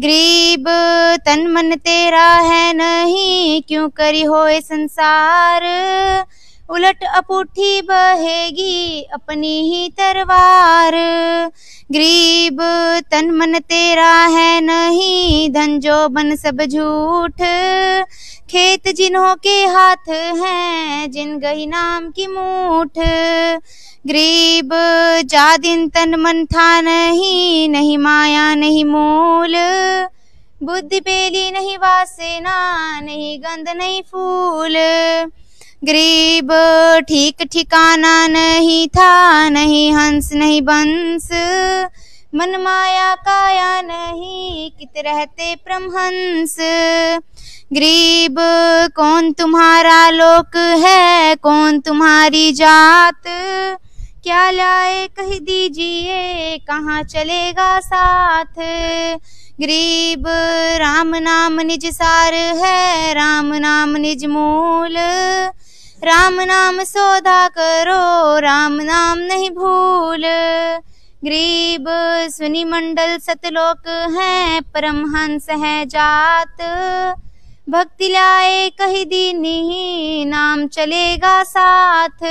गरीब, तन मन तेरा है नहीं, क्यों करी होए संसार? उलट अपूठी बहेगी अपनी ही तरवार। गरीब, तन मन तेरा है नहीं, धन जो बन सब झूठ। खेत जिन्हों के हाथ हैं, जिन गही नाम की मूठ। गरीब जा दिन तन मन था नहीं नहीं माया, नहीं मूल। बुद्धि पेली नहीं वासना, नहीं गंध, नहीं फूल। गरीब, ठीक ठिकाना नहीं था, नहीं हंस, नहीं बंस। मन माया, काया नहीं, कित रहते प्रमहंस गरीब, कौन तुम्हारा लोक है, कौन तुम्हारी जात? क्या लाए? कह दीजिए, कहाँ चलेगा साथ? गरीब, राम नाम निज सार है, राम नाम निज मूल। राम नाम सौदा करो, राम नाम नहीं भूल। गरीब, सुनी मंडल सतलोक है, परमहंस है जात। भक्ति लाए, कह दी नहीं नाम चलेगा साथ।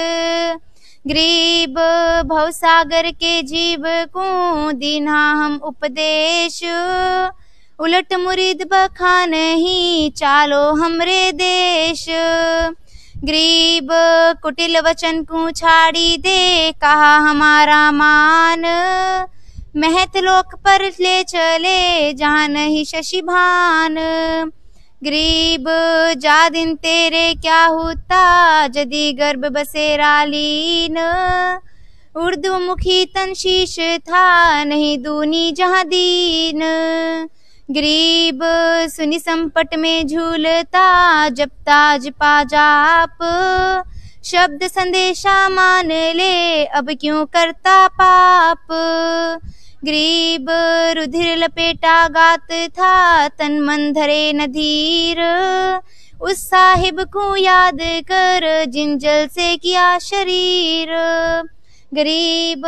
गरीब भवसागर के जीव को दीना हम उपदेश। उलट मुरीद बखान ही चालो हमरे देश। गरीब कुटिल वचन को छाड़ी दे, कहा हमारा मान। महत लोक पर ले चले, जहाँ नहीं शशि भान। गरीब जा दिन तेरे क्या होता? जदी गर्भ बसेरा लीन। उर्दू मुखी तन शीश था, नहीं दूनी जहाँ दीन। गरीब, सुनी संपट में झूलता, जब ताज पा जाप शब्द संदेशा मान ले, अब क्यों करता पाप? ग्रीब रुधिर लपेटा गात था, तन मन धरे नधीर उस साहिब को याद कर जिन जल से किया शरीर। गरीब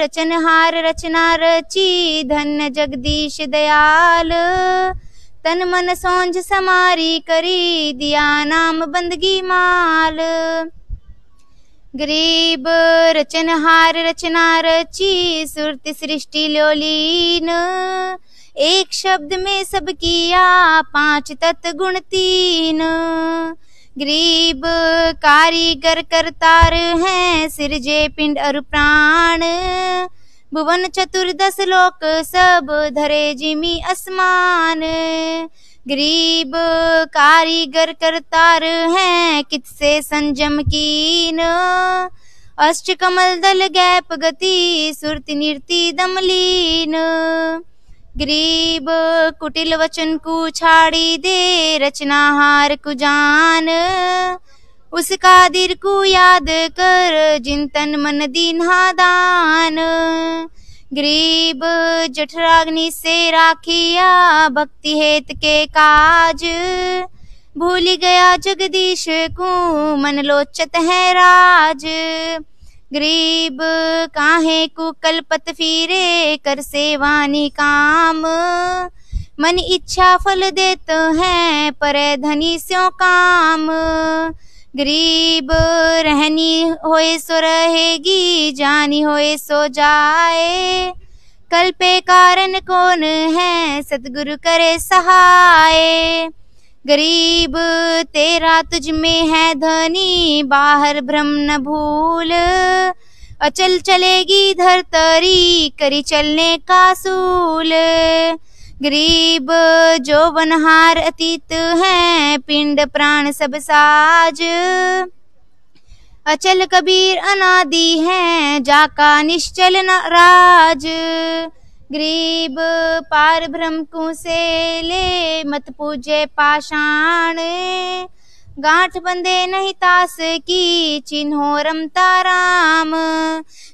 रचनहार रचना रची धन्य जगदीश दयाल। तन मन सोंझ समारी करी, दिया नाम बंदगी माल। गरीब रचनहार रचना रची सुरत सृष्टि लोलीन। एक शब्द में सब किया, पाँच तत् गुण तीन। गरीब कारीगर करतार हैं, सिरजे पिंड और प्राण। भुवन चतुर्दश लोक सब धरे जिमी असमान। गरीब कारीगर करतार हैं कित से संजम कीन? अष्ट कमल दल गैप गति, सुरति निर्ति दमलीन गरीब कुटिल वचन को छाड़ी दे, रचना हार को जान। उस कादिर को याद कर, जिन तन मन दीन्हा दान। गरीब जठराग्नि से राखिया भक्ति हेत के काज। भूल गया जगदीश को मन लोचत है राज। गरीब काहे को कलपत फिरे कर सेवानी काम। मन इच्छा फल देते हैं पर धनी स्यो काम। गरीब रहनी होए सो रहेगी, जानी होए सो जाए। कल पे कारण कौन है सतगुरु करे सहाय। गरीब, तेरा तुझ में है धनी, बाहर भ्रम न भूल। अचल चलेगी धरतरी, करी चलने का सूल। गरीब जो वनहार अतीत है, पिंड प्राण सब साज। अचल कबीर अनादि है, जाका निश्चल राज। गरीब पार भ्रम को से ले मत पूजे पाषाण। गांठ बंदे नहीं तास की चिन्हो रमता राम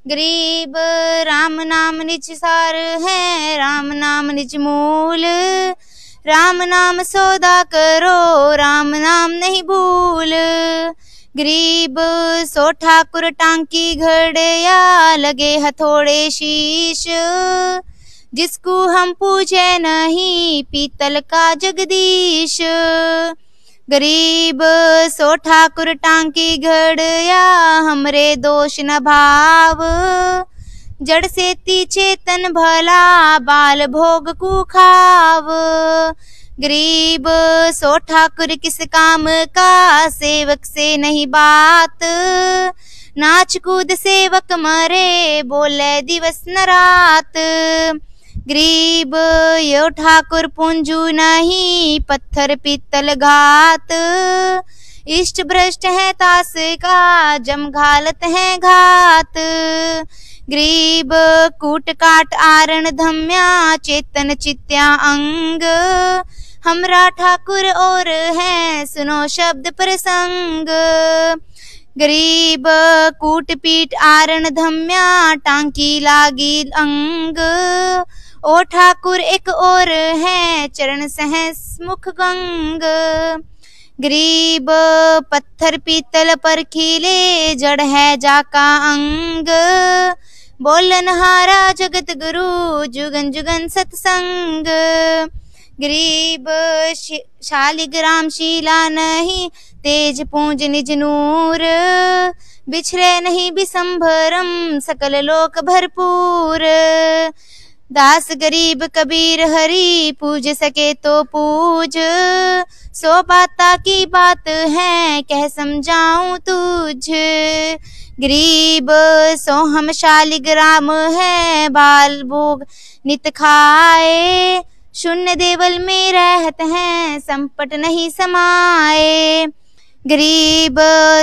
गरीब, राम नाम निज सार है, राम नाम निज मूल। राम नाम सौदा करो, राम नाम नहीं भूल। गरीब, सो ठाकुर टांकी घड़या, लगे हथोड़े शीश। जिसको हम पूजे नहीं, पीतल का जगदीश। गरीब, सो ठाकुर टांकी घड़या हमरे दोष न भाव। जड़ से ती चेतन भला, बाल भोग को खाव। गरीब, सो ठाकुर किस काम का, सेवक से नहीं बात। नाच कूद सेवक मरे, बोले दिवस न रात। गरीब, यो ठाकुर पुंजू नहीं, पत्थर पीतल घात। इष्ट भ्रष्ट है तास का, जम घालत है घात। गरीब, कूट काट आरण धम्या, चेतन चित्या अंग। हमरा ठाकुर और है, सुनो शब्द प्रसंग। गरीब, कूट पीट आरण धम्या, टांकी लागी अंग। ओ ठाकुर एक और है, चरण सहस मुख गंग। गरीब पत्थर पीतल पर खिले, जड़ है जाका अंग। बोलन हारा जगत गुरु, जुगन जुगन सत्संग। गरीब शालिग्राम शीला नहीं, तेज पूंज निज नूर। बिछड़े नहीं बिसंभरम सकल लोक भरपूर। दास गरीब कबीर हरि, पूज सके तो पूज। सो बाता की बात है, कह समझाऊं तुझ। गरीब, सो हम शालिग्राम है, बाल भोग नित खाए। शून्य देवल में रहते हैं, संपट नहीं समाए। गरीब,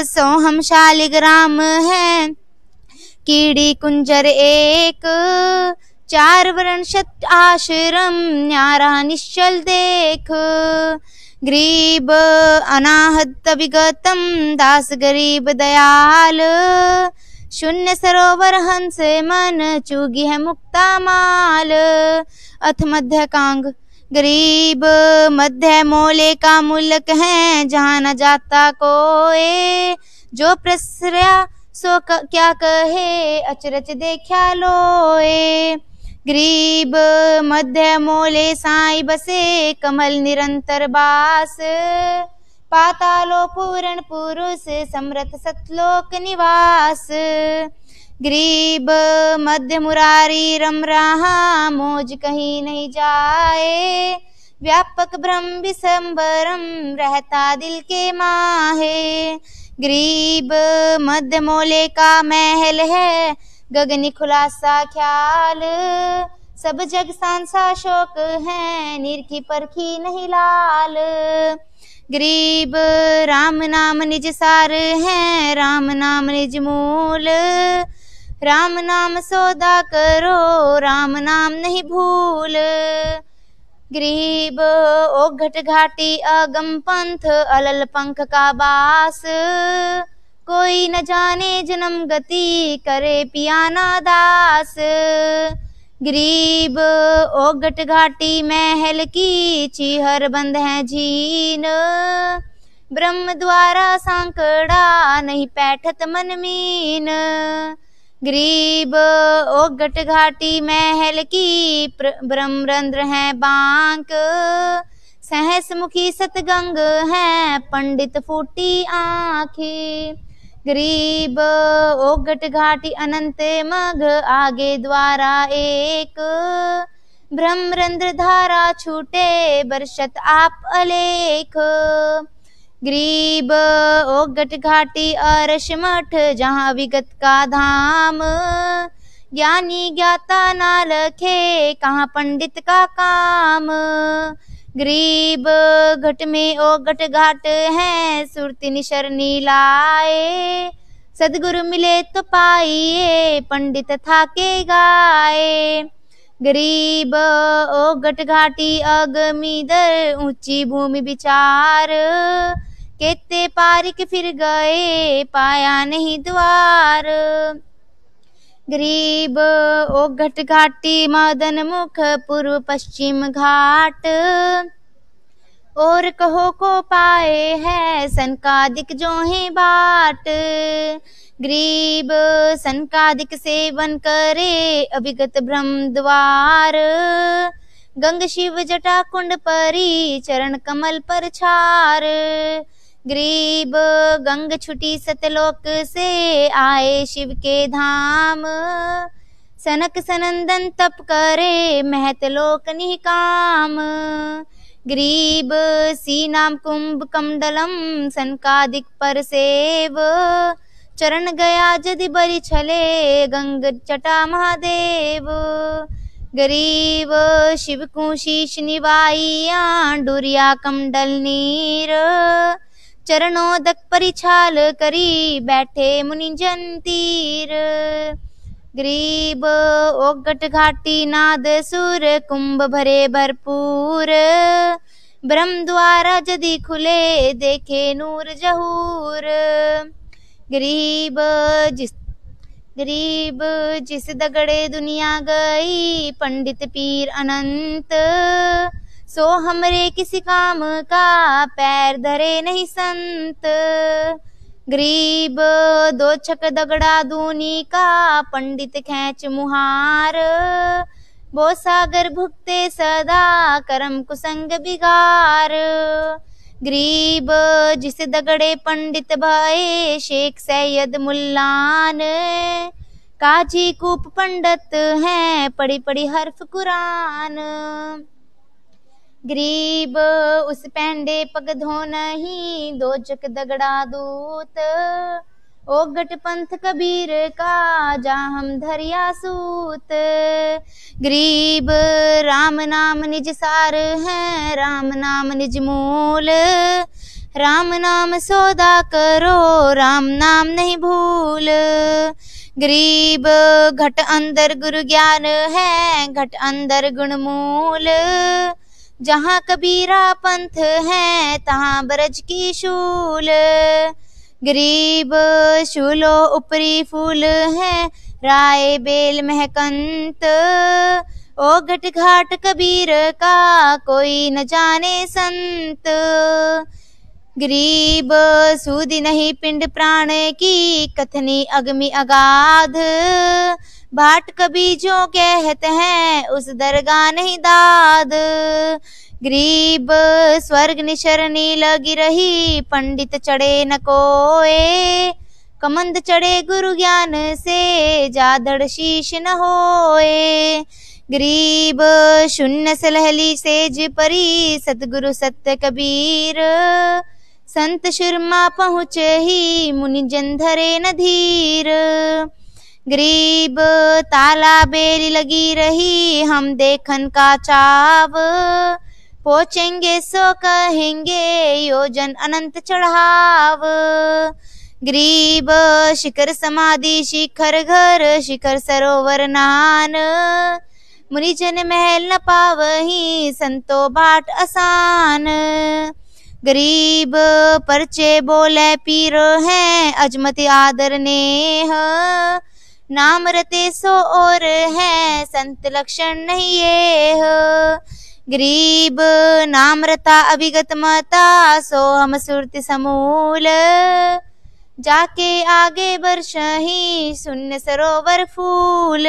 सो हम शालिग्राम है, कीड़ी कुंजर एक। चार वर्ण शत आश्रम न्यारा निश्चल देख। गरीब अनाहत विगतम, दास गरीब दयाल। शून्य सरोवर हंस मन, चुगी है मुक्ता माल। अथ मध्य कांग, गरीब मध्य मोले का मुल्क है, जहाँ न जाता कोए। जो प्रसरा सो क्या कहे अचरच देखा लोए। गरीब मध्य मोले साई बसे, कमल निरंतर बास। पातालो पूर्ण पुरुष समृत सतलोक निवास। गरीब मध्य मुरारी रम रहा, मोज कहीं नहीं जाए। व्यापक ब्रह्म विसंबरम, रहता दिल के माहे। गरीब मध्य मोले का महल है गगनी खुलासा ख्याल। सब जग सांसा शोक है निरखी परखी नहीं लाल। गरीब, राम नाम निज सार है, राम नाम निज मूल। राम नाम सौदा करो, राम नाम नहीं भूल। गरीब, ओ घट घाटी अगम पंथ, अलल पंख का बास। कोई न जाने जन्म गति करे पियाना दास। गरीब ओगट घाटी महल की चीहर बंद है झीन। ब्रह्म द्वारा सांकड़ा नहीं पैठत मन मीन। गरीब ओगट घाटी महल की ब्रह्म रंध्र है बांक। सहस मुखी सतगंग है पंडित फूटी आँखें। गरीब, ओगट घाटी अनंत मग, आगे द्वारा एक। ब्रह्मरंद्र धारा छूटे, बरसत आप अलेख। गरीब, ओगट घाटी अरश मठ, जहाँ विगत का धाम। ज्ञानी ज्ञाता नालखे कहाँ पंडित का काम। गरीब घट में ओ घट घाट है, सुरति निशर नीलाए। सदगुरु मिले तो पाइए, पंडित था के गाए। गरीब ओ घट घाटी अगमीदर ऊँची भूमि विचार। केते पारिक फिर गए, पाया नहीं द्वार। गरीब ओ घट घाटी मदन मुख पूर्व पश्चिम घाट। और कहो को पाए है सनकादिक जो है बाट। गरीब संकादिक सेवन करे अभिगत ब्रह्म द्वार। गंग शिव जटा कुंड परी, चरण कमल पर छार। गरीब गंग छुटी सतलोक से आए शिव के धाम। सनक सनंदन तप करे महत लोक निकाम ग्रीब सी नाम कुंभ कमंडलम सनकादिक पर सेव। चरण गया जदि बलि छले गंग चटा महादेव। गरीब शिव को शीश निवाइया डुरिया कमडल नीर। चरणोदक परिछाल करी बैठे मुनि जंतीर। गरीब ओगट घाटी नाद सुर, कुंभ भरे भरपूर। ब्रह्म द्वारा जदि खुले, देखे नूर जहूर। गरीब जिस गरीब जिस दगड़े दुनिया गई, पंडित पीर अनंत। सो हमरे किसी काम का पैर धरे नहीं संत। गरीब दो छक दगड़ा दूनी का पंडित खेच मुहार। वो सागर भुगते सदा करम कुसंग बिगार। गरीब जिस दगड़े पंडित भाई शेख सैयद मुल्लान। काजी कूप पंडित हैं पड़ी पड़ी हर्फ कुरान। गरीब, उस पग धो नहीं, दो चक दगड़ा दूत। ओ गट पंथ कबीर का जा हम धरिया सूत। गरीब, राम नाम निज सार है, राम नाम निज मूल। राम नाम सौदा करो, राम नाम नहीं भूल। गरीब, घट अंदर गुरु ज्ञान है, घट अंदर गुण मूल। जहाँ कबीरा पंथ है, तहाँ ब्रज की शूल। गरीब शूलो ऊपरी फूल है, राय बेल महकंत। ओ घट घाट कबीर का कोई न जाने संत। गरीब सूदी नहीं पिंड प्राण की, कथनी अगमी अगाध। बाट कभी जो कहते हैं, उस दरगाह नहीं दाद। गरीब स्वर्ग निशरनी लगी रही, पंडित चढ़े न कोए। कमंद चढ़े गुरु ज्ञान से जादड़ शीश न होए। गरीब शून्य सलहली सेज परी, सतगुरु सत्य कबीर। संत शुरमा पहुँचे ही, मुनि जन धरे न धीर। गरीब ताला बेली लगी रही, हम देखन का चाव। पहुँचेंगे सो कहेंगे, योजन अनंत चढ़ाव। गरीब शिखर समाधि, शिखर घर, शिखर सरोवर नान। मुनिजन महल न पावही, संतो बाट आसान गरीब परचे बोले पीर हैं, अजमति आदर ने नेह। नाम रते सो और है, संत लक्षण नहीं ये हो। गरीब नाम्रता अभिगत मता, सो हम सुरत समूल। जाके आगे बरसही शून्य सरोवर फूल।